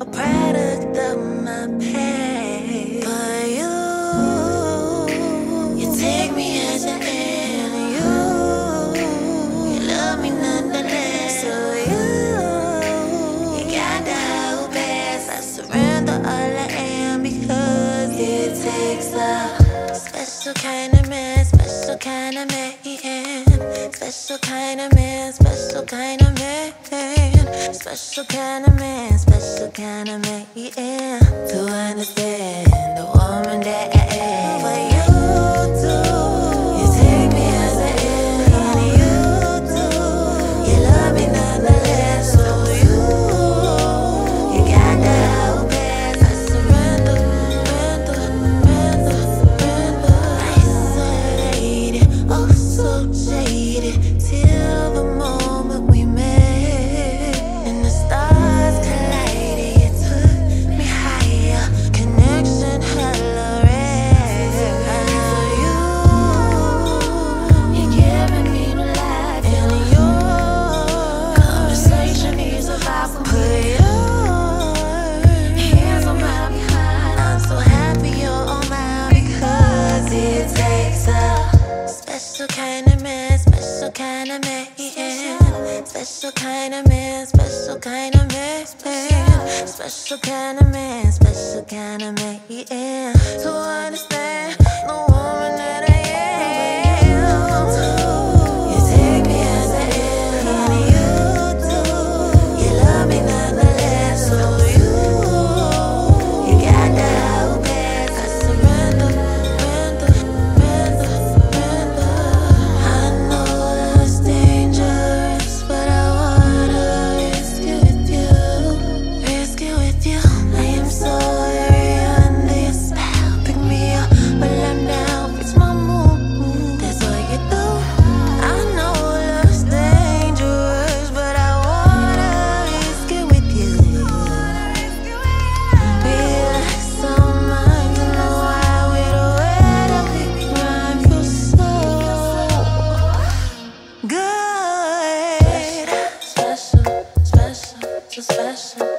a product of my past. But you, you take me as I am. You, you love me nonetheless. So you, you got the whole past. I surrender all I am because it takes a Special kind of man, special kind of man. Special kind of man, special kind of man. Special kind of man, special kind of man. To understand kind of man, special kind of man, special kind of man, special kind of man, special kind of man, to understand I am. Yes.